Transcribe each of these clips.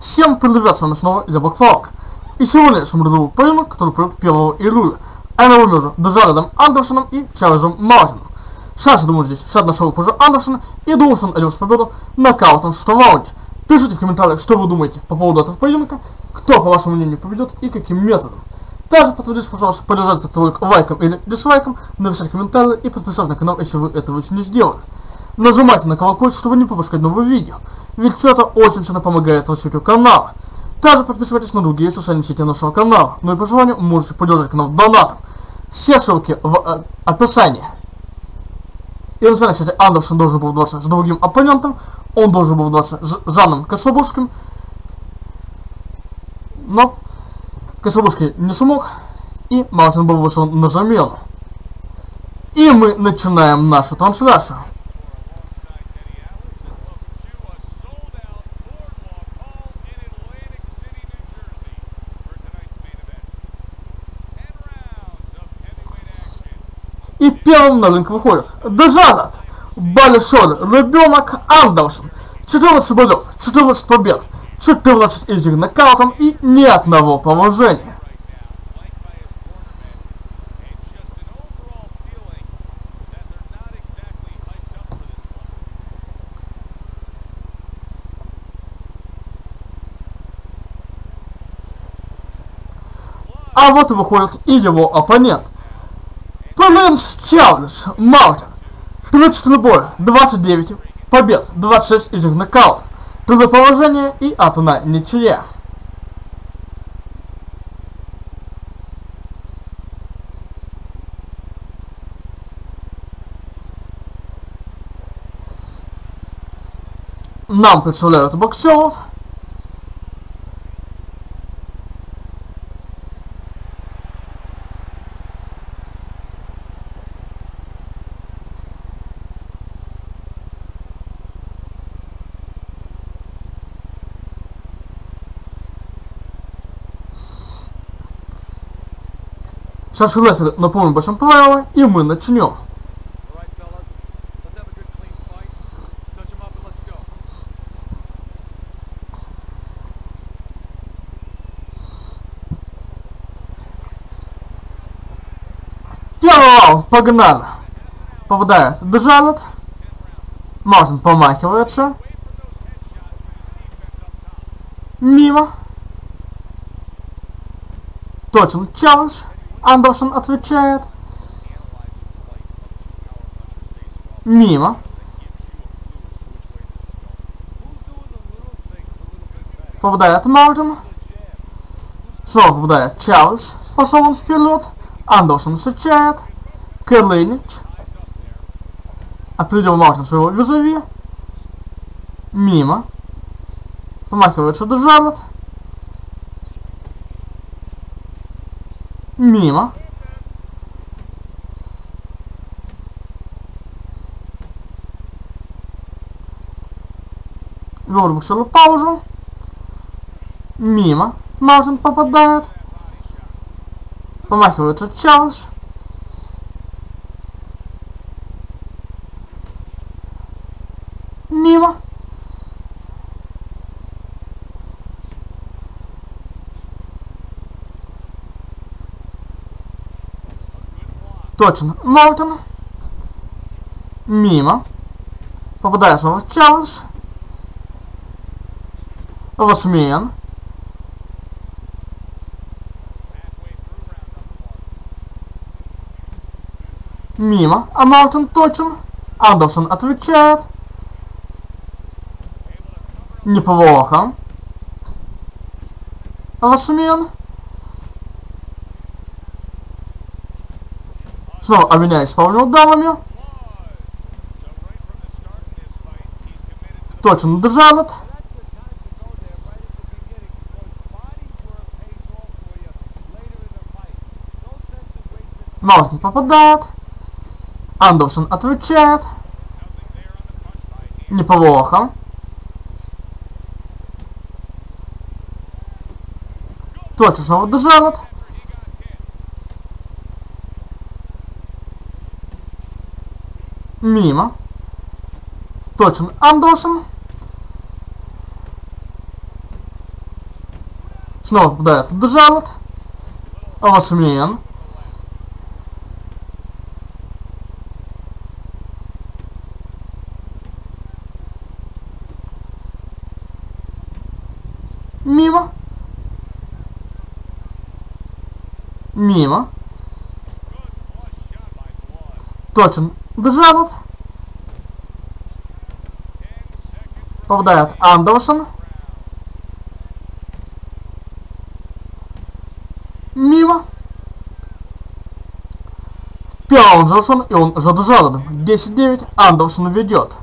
Всем привет, с вами снова я Бакфалк. И сегодня я поединок, который пройдет 1 июля. А на между Дежаредом Андерсоном и Чарльзом Мартином. Сейчас я думаю здесь, сейчас нашел позже Андерсона и думаю, что он одержит победу нокаутом в шестом раунде. Пишите в комментариях, что вы думаете по поводу этого поединка, кто, по вашему мнению, победит и каким методом. Также подтвердите, пожалуйста, поддержать этот ролик лайком или дизлайком, написать комментарий и подписаться на канал, если вы этого еще не сделали. Нажимайте на колокольчик, чтобы не пропускать новые видео, ведь это очень сильно помогает развитию канала. Также подписывайтесь на другие социальные сети нашего канала, ну и по желанию можете поддержать канал донатом. Все ссылки в э, описании. И изначально, кстати, Андерсон должен был драться с другим оппонентом, он должен был драться с Жаном Кособурским, но Кособурский не смог, и Мартин был вышел на замену. И мы начинаем нашу трансляцию. И первым на рынок выходит Дежанат, Большой ребенок Андерсон. 14 боев, 14 побед, 14 из них нокаутом и ни одного положения. А вот выходит и его оппонент. Принц Чарльз Мартин. 13 бой, 29 побед, 26 из них нокаут. Трудное положение и одна ничья. Нам представляют боксеров. Рефери напомню большим правила, и мы начнем. Первый раунд, погнали. Попадает Дежалет. Мартин помахивается. Мимо. Точен челлендж. Андерсон отвечает. Мимо. Попадает Мартин. Снова попадает Чарльз. Пошел он вперед. Андерсон встречает. Керлинич. Опередил Мартин своего визави. Мимо. Помахивается до Мимо. Вербуксила паузу. Мимо. Мартин попадает. Помахивается Чарльз. Мимо. Точно. Мортон. Мимо. Попадает снова Чарльз. Восмен. Мимо. А Мартин точен. Андерсон отвечает. Неплохо. Восмен. Снова обменяюсь парными ударами. Точно Джанет. Маус не попадает. Андерсон отвечает. Неплохо. Точно снова Джанет. Мимо. Точен Андерсон. Снова попадает в Джалет. Лошмен. Мимо. Мимо. Точен. Джалет. Попадает Андерсон. Мимо. Джонсон, и он за Джаредом. 10-9. Андерсон ведет.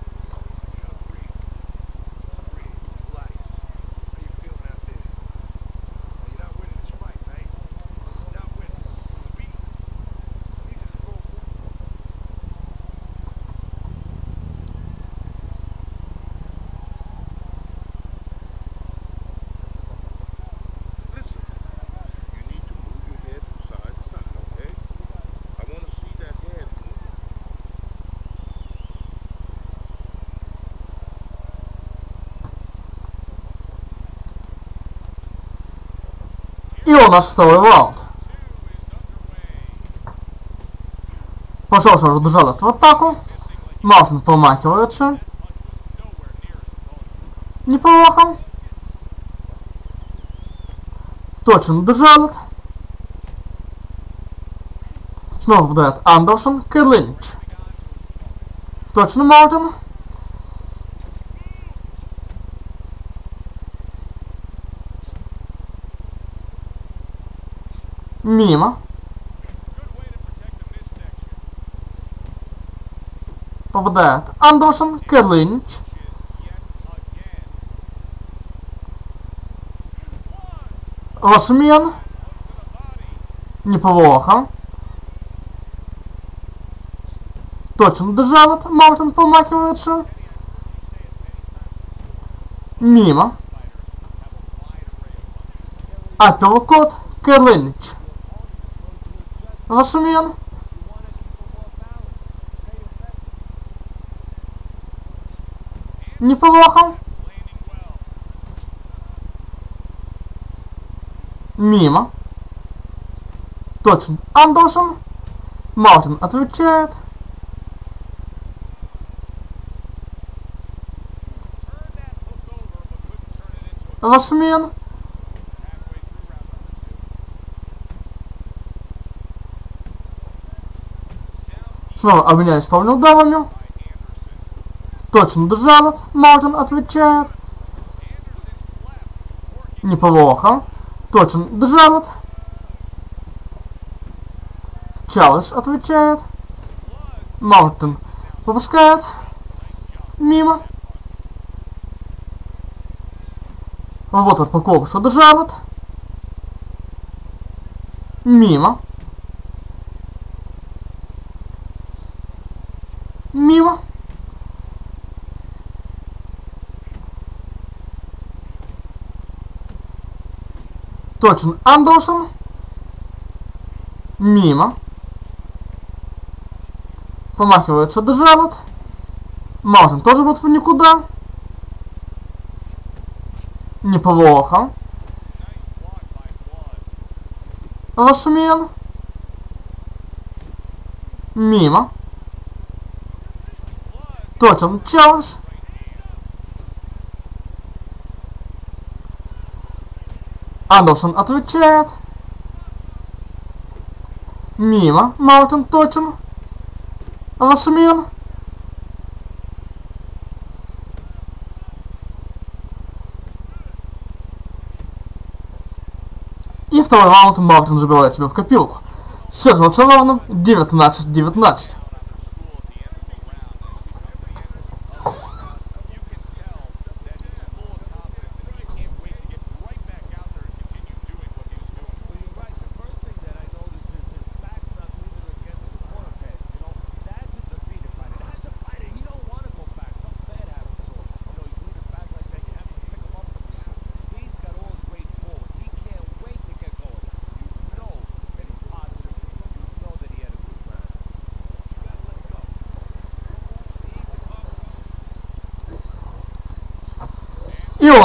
У нас второй раунд. Сразу Джаред в атаку. Мартин промахивается. Неплохо. Точен Джаред. Снова попадает Андерсон. Керлинич. Точно Мартин. Мимо. Попадает Андерсон, Керлинич. Лошмен. Неплохо. Точно Джанет. Мартин помахивается. Мимо. Апперкот. Керлинич. Лошмен. Неплохо. Мимо. Точно. Андерсон. Мартин отвечает. Лошмен. Снова обменяюсь парными ударами. Точно Джанет. Мартин отвечает. Неплохо. Точно Джанет. Чалыш отвечает. Мартин пропускает. Мимо. Работает по корпусу Джанет. Мимо. Точен Андерсон. Мимо. Помахивается Джанет. Мартин тоже будет в никуда. Неплохо. Лошмен. Мимо. Точен Чарльз. Андерсон отвечает. Мимо. Мартин точен. Лошмен. И второй раунд Мартин забивает себя в копилку. Счет равным 19-19.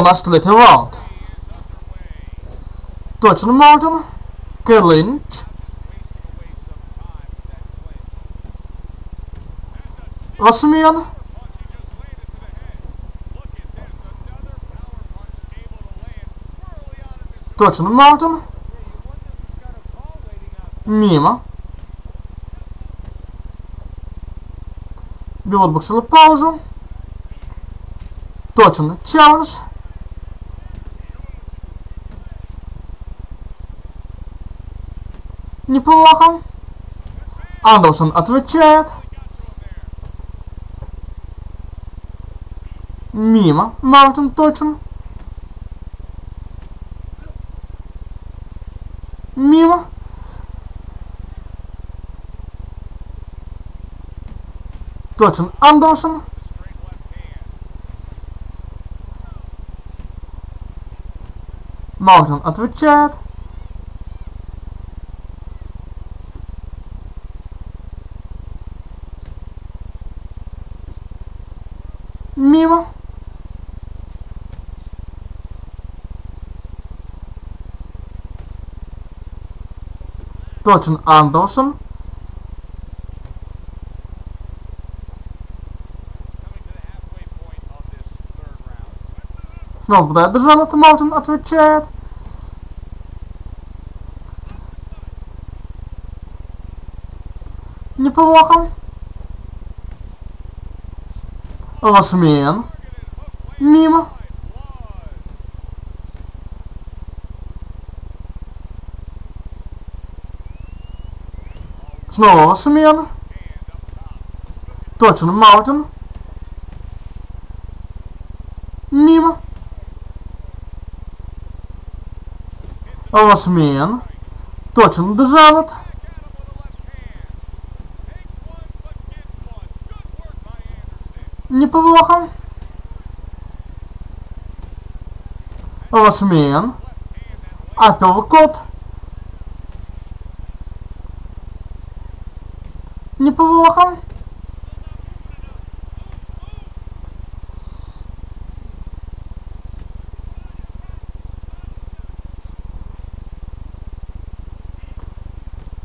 И у нас третий раунд. Точно Мартин. Кэллинч. Ласмен. Точно Мартин. Мимо. Билот боксила паузу. Точно челлендж. Неплохо. Андерсон отвечает. Мимо. Мартин точен. Мимо. Точен Андерсон. Мартин отвечает. Мимо. Точен Андерсон. Снова попадает Джонатан Мартин, отвечает. Неплохо. Лосмен. Мимо. Снова Лосмен. Точно Мартин. Мимо. Лосмен. Точно Джанет. Неплохо. Лосмен. Апперкот. Неплохо.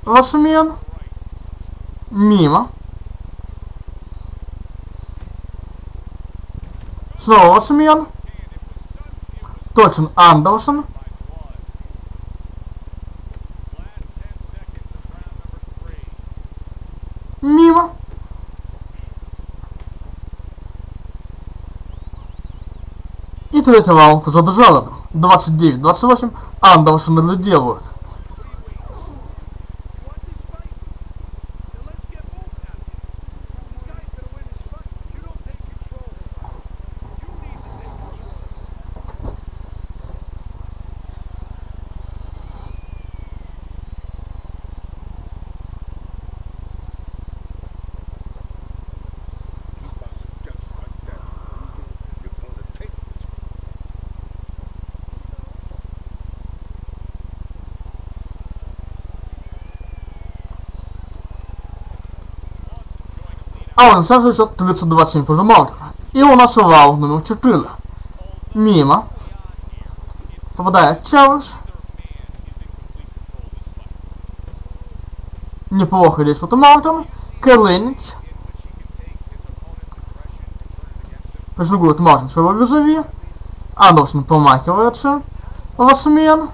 Лосмен. Мимо. Снова Лосмен. Точен Андерсон. Мимо. И третий раунд уже Джаредом. 29-28. Андерсон лидирует. Keep Он сейчас еще 30-27 пожимает. И у нас номер 4. Мимо. Попадает челлендж. Неплохо действует Мартин. Кэллинч. Преслугует Мартин своего визави. Андерсон помахивается. Лосмен.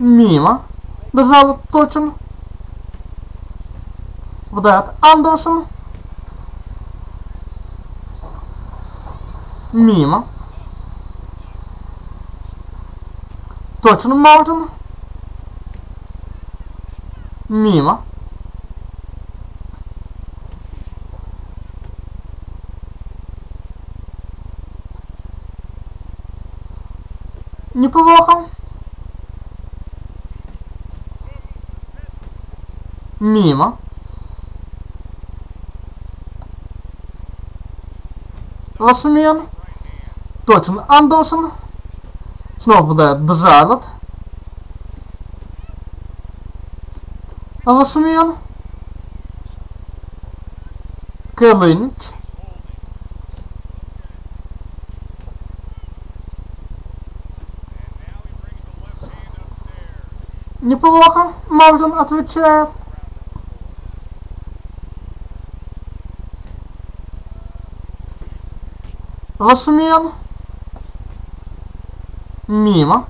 Мимо. Держал точен. Попадает Андерсон. Мимо. Точно Мартин. Мимо. Неплохо. Мимо. Росмен. Точен Андерсон. Снова попадает Джаред. Росмен. Кэллинч. Неплохо, Морден отвечает. Лашмен. Мимо.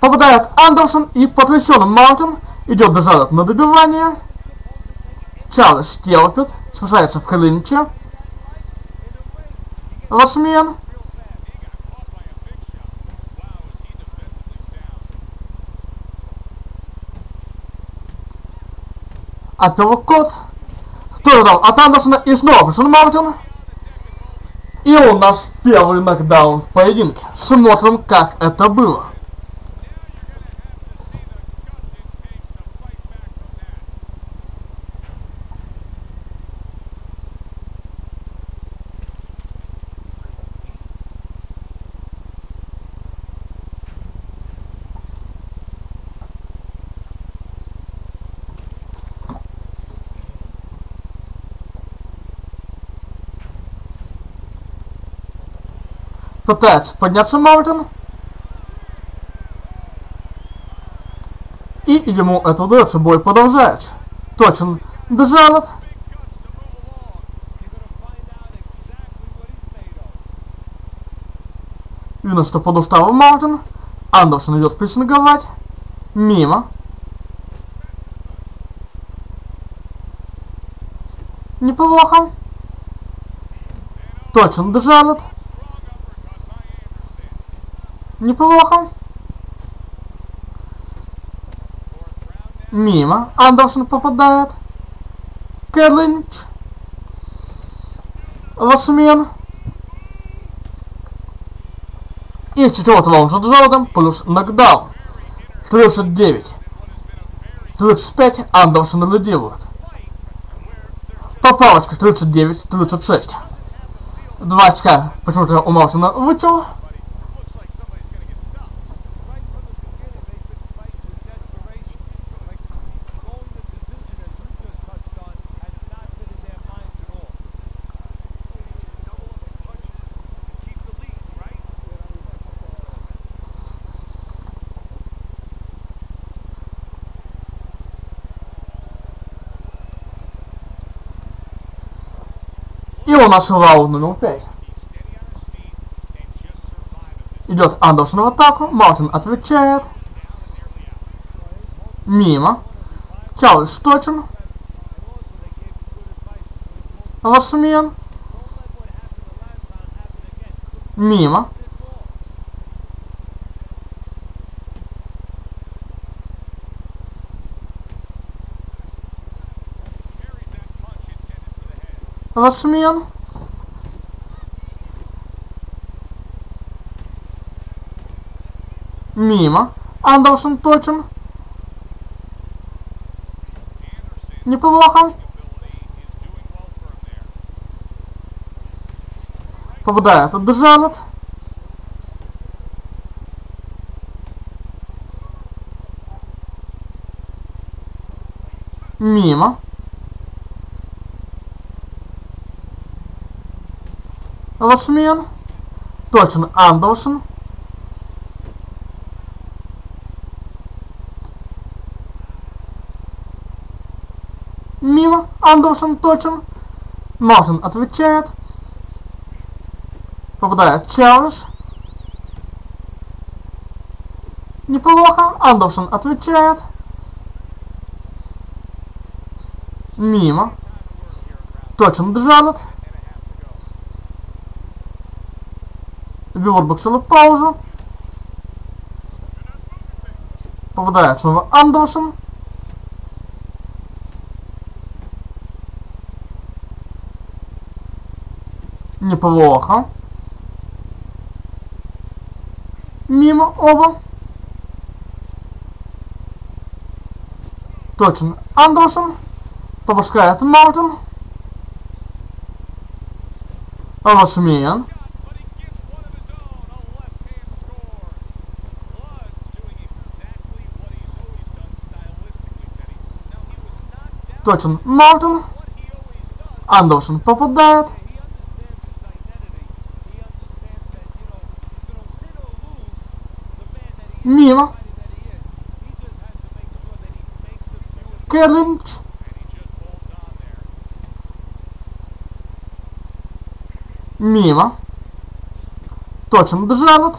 Попадает Андерсон и потрясенный Мартин идет бежать на добивание. Чарльз терпит, спускается в клинче. Лашмен. Апперкот. Тоже дал от Андерсона и снова пришел Мартин. И у нас первый нокдаун в поединке. Смотрим, как это было. Пытается подняться Мартин. И ему это удается, бой продолжается. Точен Дежалот. Видно, что подустал Мартин. Андерсон идет прессинговать. Мимо. Неплохо. Точен Дежалот. Неплохо. Мимо. Андерсон попадает. Кэрлинч. Лосмен. И четвертый раунд за Джордан плюс нокдаун. 39. 35 Андерсон лидирует. Поправочка 39-36. Два очка почему-то у Мартина вычел. У нас раунд номер 5. Be steady on his feet and just survive at this Идет Андерсон в атаку, Мартин отвечает. Мимо. Чарльз точен. Лошмен. Мимо. carries Мимо. Андерсон точен. Неплохо. Попадает от Джанет. Мимо. Лошмен. Точен Андерсон. Андерсон точен. Мартин отвечает. Попадает Чарльз. Неплохо. Андерсон отвечает. Мимо. Точен Джанет. Билбок на паузу. Попадает снова Андерсон. Now, he was knocked down Точен Мартин. he always does. Андерсон попадает. Келлинч. Мимо. Точно Джанет.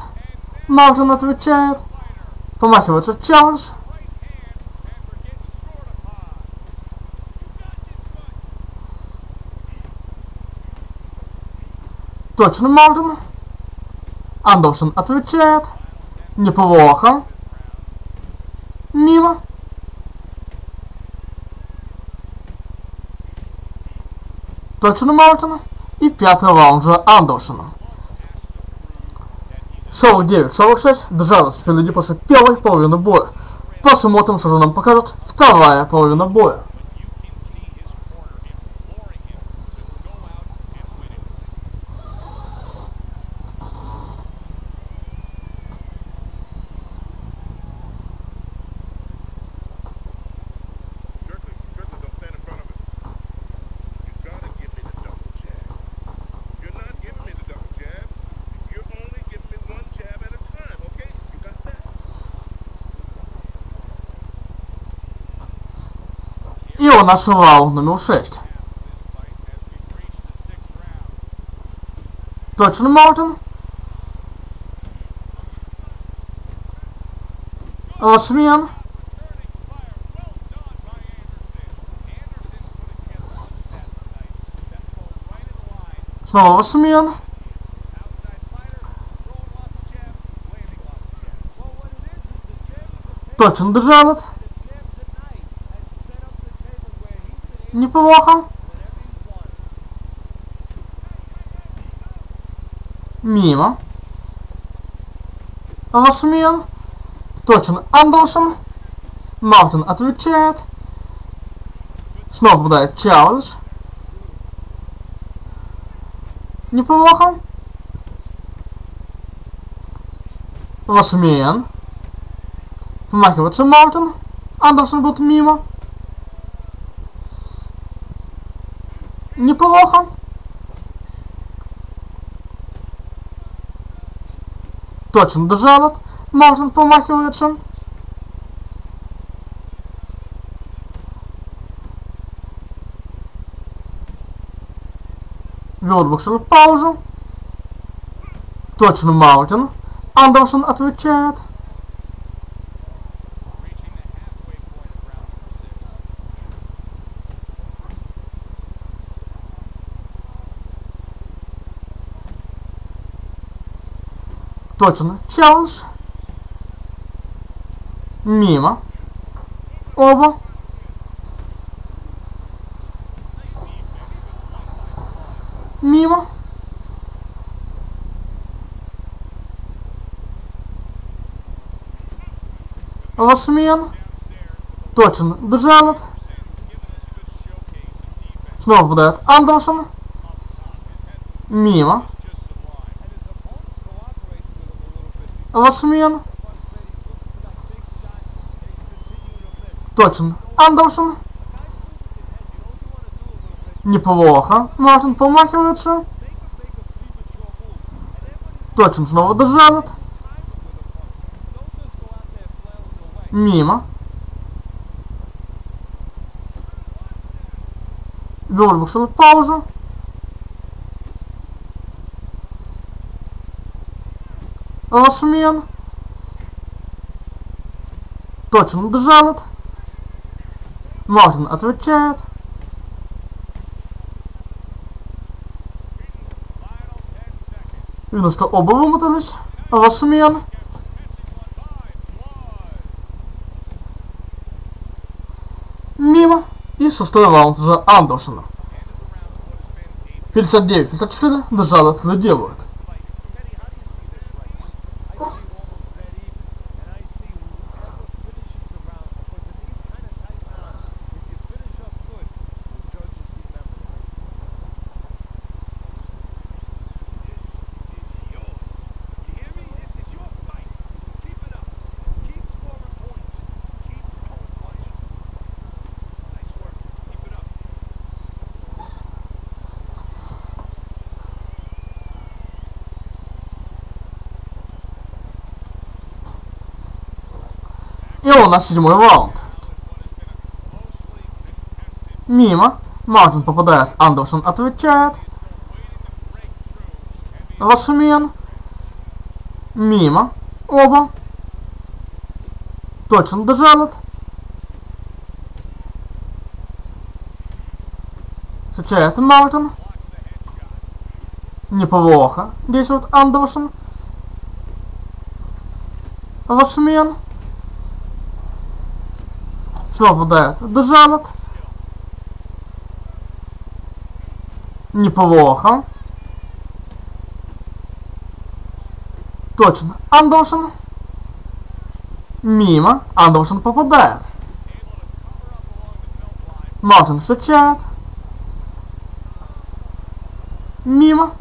Мартин отвечает. Помахивается челлендж. Точно Мартин. Андерсон отвечает. Неплохо. Мимо. Точно Мартин. И пятый раунд же Андерсона. 49-46 держалась впереди после первой половины боя. Посмотрим, что же нам покажет вторая половина боя. Раунд номер 6. Точно Мартин. Лосмен. Снова Лосмен. Точно Джанет. Неплохо. Мимо. Лосмен. Точно Андерсон. Мартин отвечает. Снова попадает Чарльз. Неплохо. Лосмен. Вмахивается Мартин. Андерсон будет мимо. Неплохо. Точно дожалит. Мартин помахивается. Вёрбуксел паузу. Точно Мартин. Андерсон отвечает. Точно. Челлендж. Мимо. Оба. Мимо. Лосмен. Точно. Джанет. Снова попадает Андерсон. Мимо. Лосмен. Точно. Андерсон. Неплохо. Мартин помахивается. Точно снова дожалит. Мимо. Вёрбуксел паузу. Лосмен. Точно дожалит. Мартин отвечает. Видно, что оба вымотались. Лосмен. Мимо. И шестой раунд за Андерсона. 59-54 дожалит лидирует. И у нас седьмой раунд. Мимо. Мартин попадает. Андерсон отвечает. Лашмен. Мимо. Оба. Точно дожалит. Встречает Мартин. Неплохо действует Андерсон. Лашмен. Попадает. Дожалит. Неплохо. Точно. Андерсон. Мимо. Андерсон попадает. Мартин встречает. Мимо.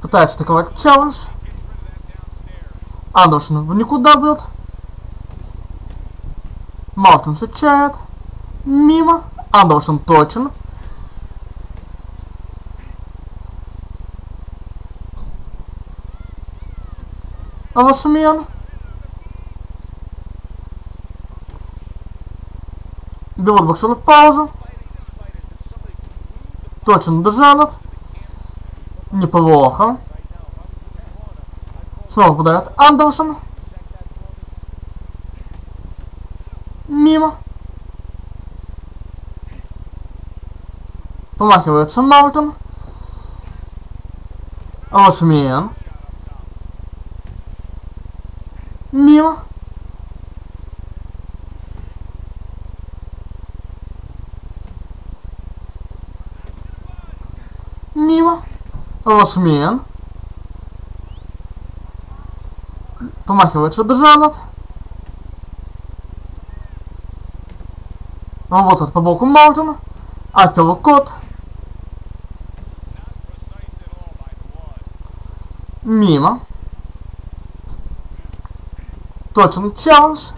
Пытается атаковать челлендж. Андерсон в никуда бьет. Мартин встречает. Мимо. Андерсон точен. Лошмен. Берут большую паузу. Точно дожалит. Неплохо. Снова попадает Андерсон. Мимо. Помахивается Мартин. Лошмен. Мимо. Мимо. Лошмен. Помахивается Джанет. Работает по боку Мартина. Аппел кот. Мимо. Точен челлендж.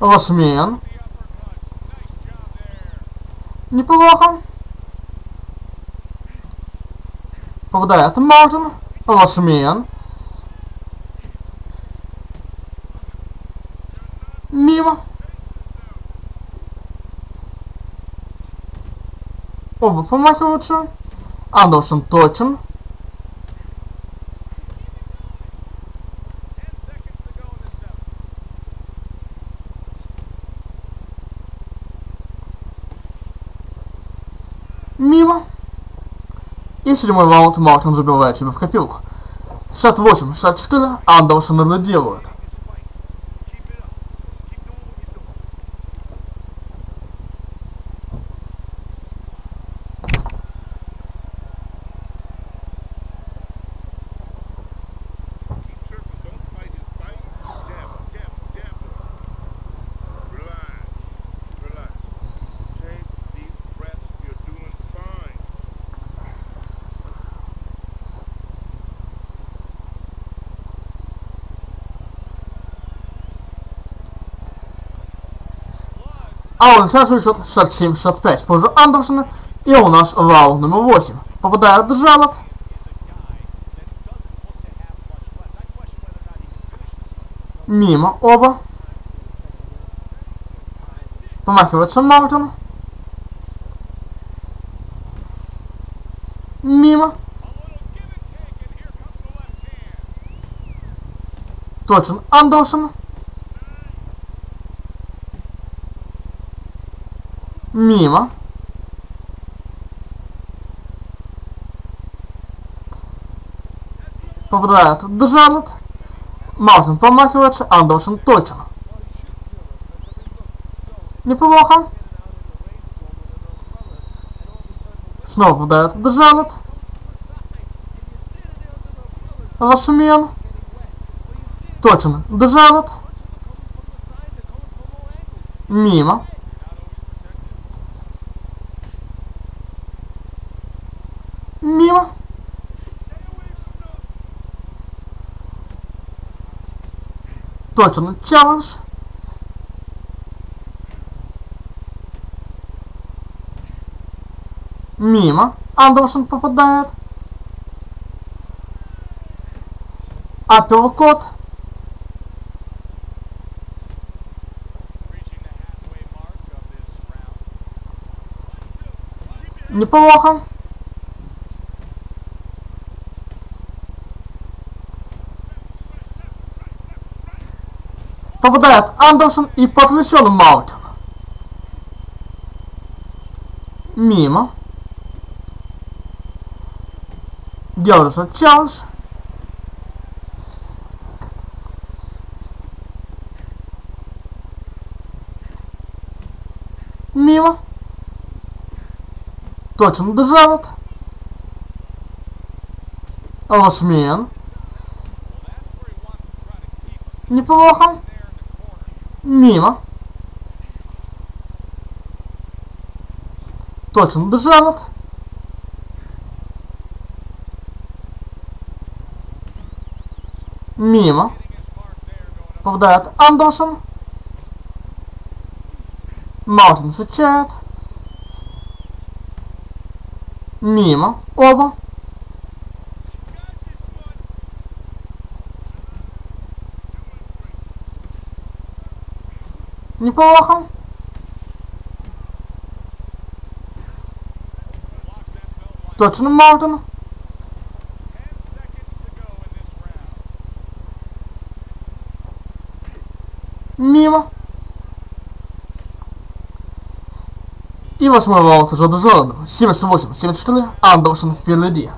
Лошмен. Неплохо. Попадает Мартин. Лошмен. Мимо. Оба помахиваются. Андерсон точен. Мимо. И седьмой раунд Мартин забивает себе в копилку. 68, 64, Андерсон это делает. А он сейчас счет 67-65 в пользу Андерсона. И у нас раунд номер 8. Попадает Джалет. Мимо оба. Помахивается Мартин. Мимо. Точен Андерсон. Мимо. Попадает Джалет. Мартин помахивается, Андерсон точно. Неплохо. Снова попадает Джалет. Лошмен. Точно. Джалет. Мимо. Мимо. Точно. Челлендж. Мимо. Андерсон попадает. апперкот. Неплохо. Попадает Андерсон и подключен Маутин. Мимо. Держится Чарльз. Мимо. Точно дожалит. Лосмен. Неплохо. Мимо. Точно дожалит. Мимо. Попадает Андерсон. Мартин встречает. Мимо. Оба. Неплохо. Точно Мартин. Мимо. И восьмой ваут уже дожал. 78, 74. Андерсон впереди.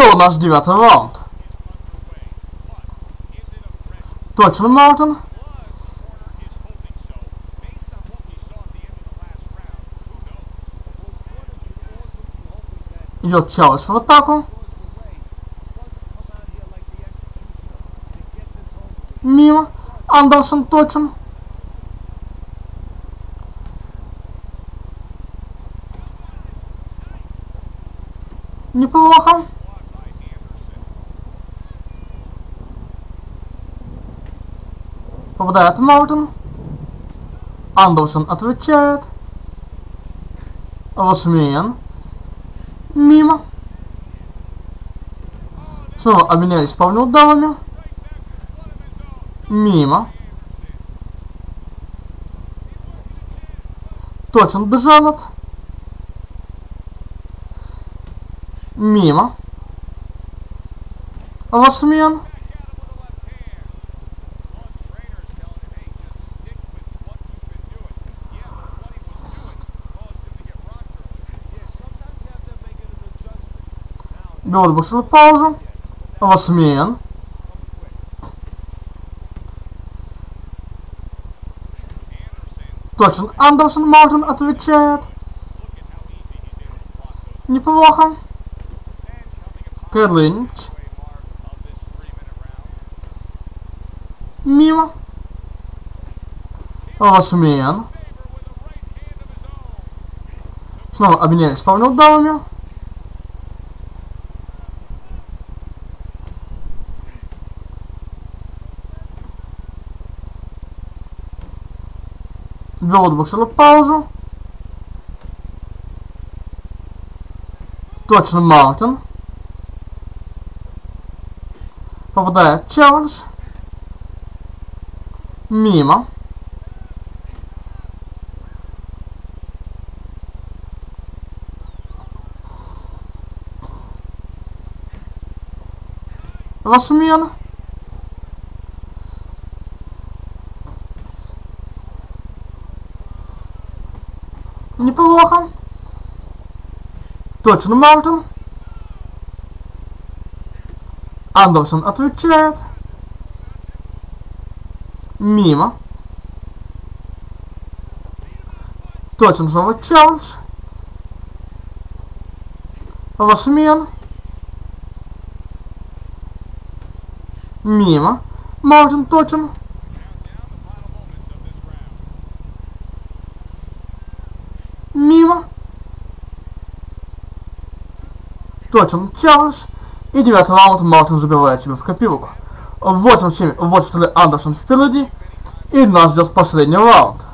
И у нас девятый раунд. Точно Мартин. Идет Чарльз в атаку. Мимо. Андерсон точен. Неплохо. Попадает Мартин. Андерсон отвечает. Лосмен. Мимо. Снова обменялись парными ударами. Мимо. Точно дожалит. Мимо. Лосмен. Берут быструю паузу. Лосмен. Точно Андерсон Мартин отвечает. Неплохо. Кэрлинч. Мимо. Лосмен. Снова обменялись парными ударами. Берут быструю паузу. Точно Мартин. Попадает Чарльз. Мимо. Лосмен. Неплохо. Точно Мартин. Андерсон отвечает. Мимо. Точно снова Чарльз. Вашмен. Мимо. Мартин точен. Мимо. Точен Чарльз. И девятый раунд Мартин забивает себе в копилку. 8-7, 8 Андерсон впереди. И нас ждет последний раунд.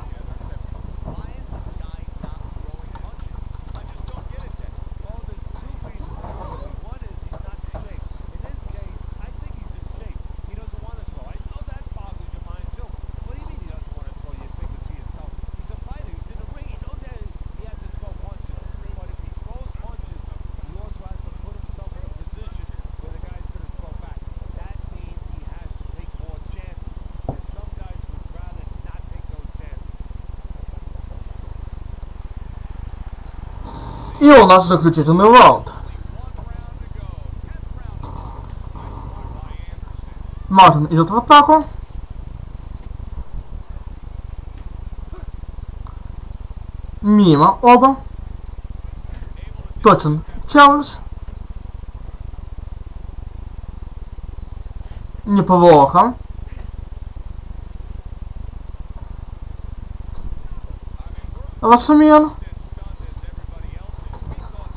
И у нас заключительный раунд. Мартин идет в атаку. Мимо оба. Точен Чарльз. Неплохо. Лошамен.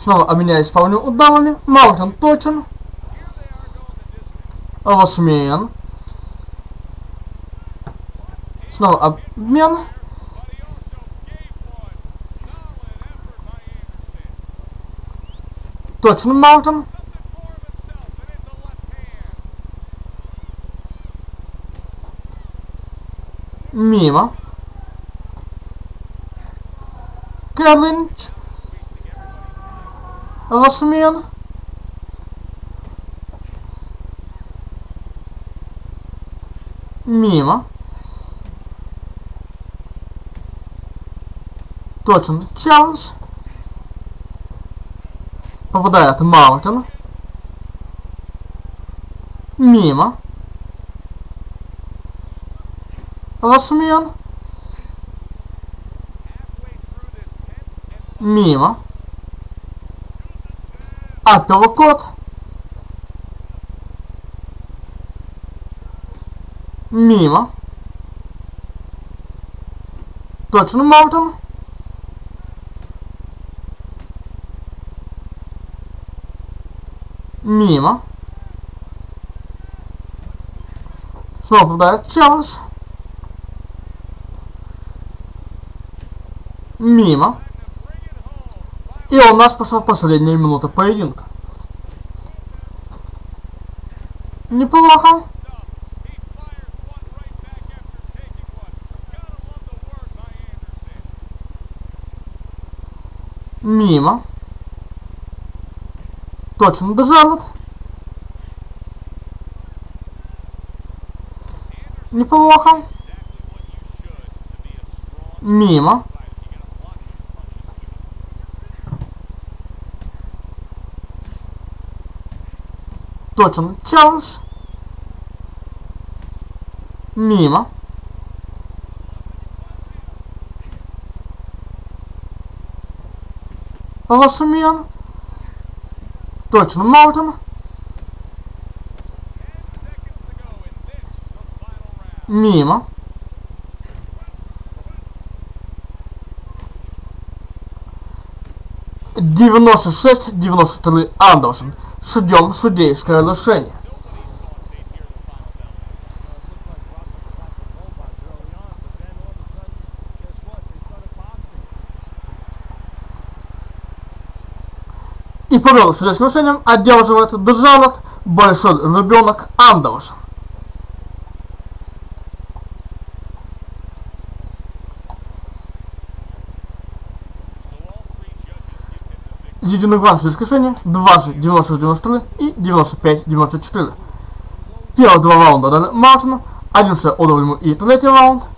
Снова обменяюсь парами ударами. Мартин точен. Лошмен. Снова обмен. Точно Мартин. Мимо. Кэрлинч. Лошмен. Мимо. Точен Чарльз. Попадает Мартин. Мимо. Лошмен. Мимо. Апперкот. Мимо. Точно Мартин. Мимо. Снова попадает Челлендж. Мимо. И у нас пошла последняя минута поединка. Неплохо. Мимо. Точно дожалит. Неплохо. Мимо. Точен Чарльз. Мимо. Лошмен. Точно Мартин. Мимо. Девяносто шесть, девяносто три Андерсон. Ждем судейское решение. И победу с решением одерживает Джалат, большой ребенок Андерсон. Единогласное решение, дважды 90-93 и 95-94. Первые два раунда дали Мартину, один же отдал ему и третий раунд,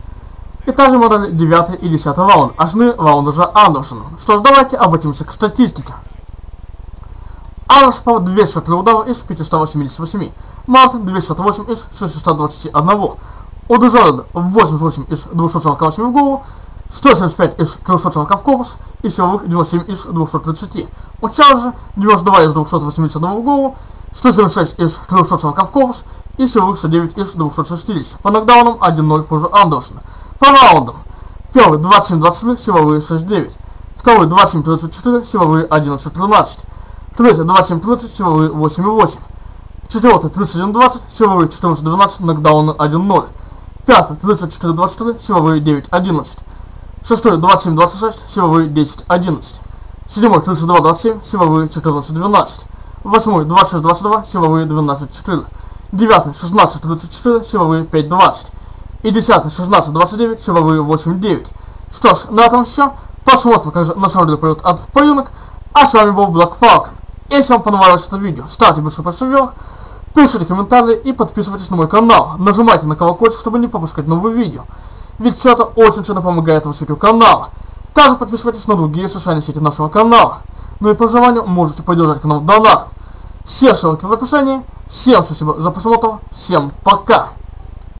и также ему дали девятый и десятый раунд, остальные раунды же Андерсону. Что ж, давайте обратимся к статистике. Андерс попал 203 удара из 588, Мартин 208 из 621, Удержал 88 из 248 в голову, 175 из 300 чоловіків ковш і силових 97 из 230. У Чарльза 92 из 281 голу, 176 из 300 чоловіків ковш и силовых 109 из 260. По нокдаунам 1-0 в пользу Андерсона. По раундам. Первый 27-23, силовые 6-9. Второй 27-34, силовые 11-13. Третий 27-30, силовые 8-8. Четвертый 31-20, силовые 14-12, нокдауны 1-0. Пятый 34-24, силовые 9-11. Шестой 27-26, силовые 10-11. Седьмой 32-27, силовые 14-12. Восьмой 26-22, силовые 12-4. Девятый 16-34, силовые 5-20. И десятый 16-29, силовые 8-9. Что ж, на этом все. Посмотрим, как же на самом деле пойдет от поединок. А с вами был Black Falcon. Если вам понравилось это видео, ставьте большой пальцы вверх, пишите комментарии и подписывайтесь на мой канал. Нажимайте на колокольчик, чтобы не пропускать новые видео. Ведь это очень сильно помогает развитию канала. Также подписывайтесь на другие социальные сети нашего канала. Ну и по желанию можете поддержать канал донатом. Все ссылки в описании. Всем спасибо за просмотр. Всем пока.